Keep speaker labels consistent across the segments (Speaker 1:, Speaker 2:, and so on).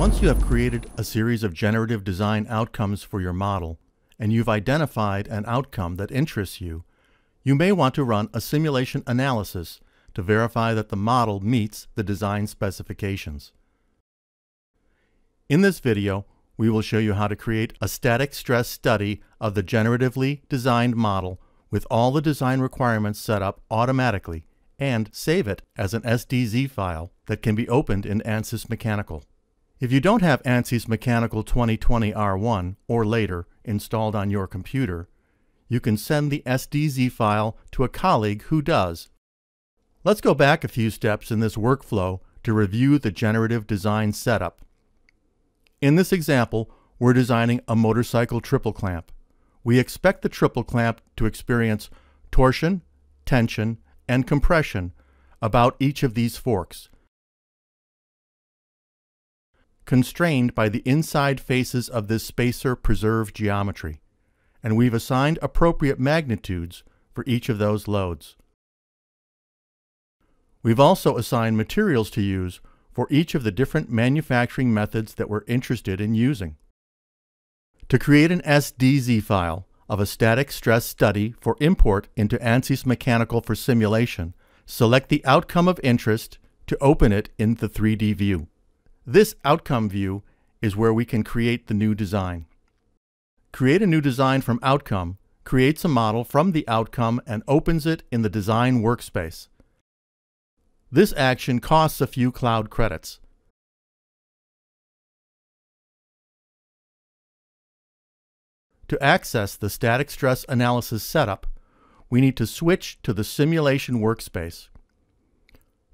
Speaker 1: Once you have created a series of generative design outcomes for your model, and you've identified an outcome that interests you, you may want to run a simulation analysis to verify that the model meets the design specifications. In this video, we will show you how to create a static stress study of the generatively designed model with all the design requirements set up automatically and save it as an SDZ file that can be opened in ANSYS Mechanical. If you don't have ANSYS Mechanical 2020 R1 or later installed on your computer, you can send the SDZ file to a colleague who does. Let's go back a few steps in this workflow to review the generative design setup. In this example, we're designing a motorcycle triple clamp. We expect the triple clamp to experience torsion, tension, and compression about each of these forks, constrained by the inside faces of this spacer preserved geometry, and we've assigned appropriate magnitudes for each of those loads. We've also assigned materials to use for each of the different manufacturing methods that we're interested in using. To create an SDZ file of a static stress study for import into ANSYS Mechanical for simulation, select the outcome of interest to open it in the 3D view. This outcome view is where we can create the new design. Create a new design from outcome, creates a model from the outcome and opens it in the design workspace. This action costs a few cloud credits. To access the static stress analysis setup, we need to switch to the simulation workspace.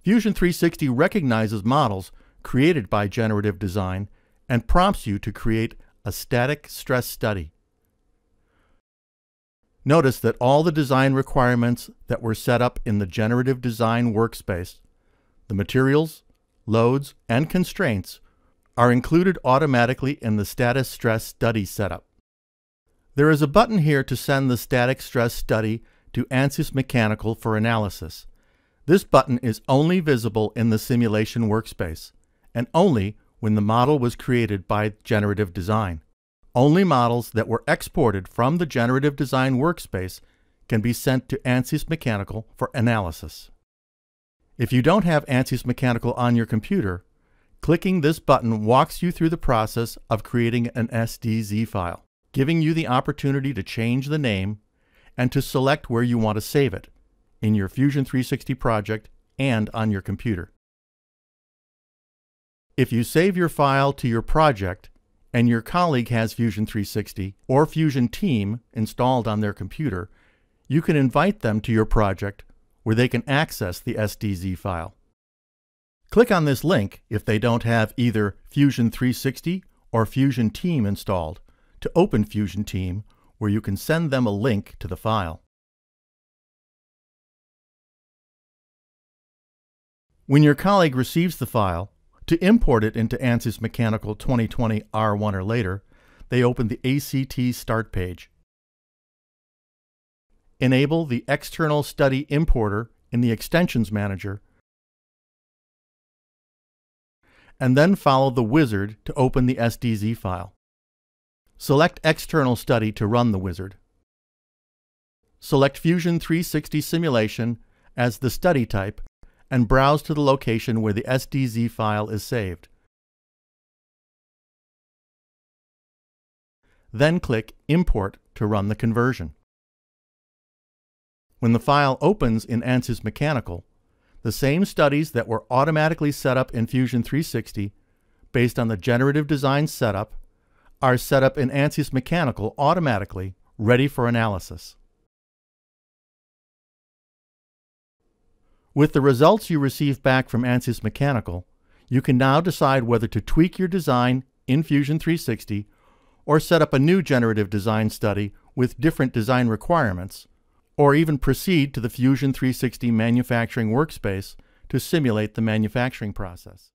Speaker 1: Fusion 360 recognizes models created by generative design and prompts you to create a static stress study. Notice that all the design requirements that were set up in the generative design workspace, the materials, loads, and constraints, are included automatically in the static stress study setup. There is a button here to send the static stress study to ANSYS Mechanical for analysis. This button is only visible in the simulation workspace and only when the model was created by generative design. Only models that were exported from the generative design workspace can be sent to ANSYS Mechanical for analysis. If you don't have ANSYS Mechanical on your computer, clicking this button walks you through the process of creating an SDZ file, giving you the opportunity to change the name and to select where you want to save it in your Fusion 360 project and on your computer. If you save your file to your project and your colleague has Fusion 360 or Fusion Team installed on their computer, you can invite them to your project where they can access the SDZ file. Click on this link if they don't have either Fusion 360 or Fusion Team installed to open Fusion Team where you can send them a link to the file. When your colleague receives the file, to import it into ANSYS Mechanical 2020 R1 or later, they open the ACT Start page. Enable the External Study Importer in the Extensions Manager, and then follow the wizard to open the SDZ file. Select External Study to run the wizard. Select Fusion 360 Simulation as the study type and browse to the location where the SDZ file is saved. Then click Import to run the conversion. When the file opens in ANSYS Mechanical, the same studies that were automatically set up in Fusion 360 based on the generative design setup are set up in ANSYS Mechanical automatically, ready for analysis. With the results you receive back from ANSYS Mechanical, you can now decide whether to tweak your design in Fusion 360 or set up a new generative design study with different design requirements, or even proceed to the Fusion 360 manufacturing workspace to simulate the manufacturing process.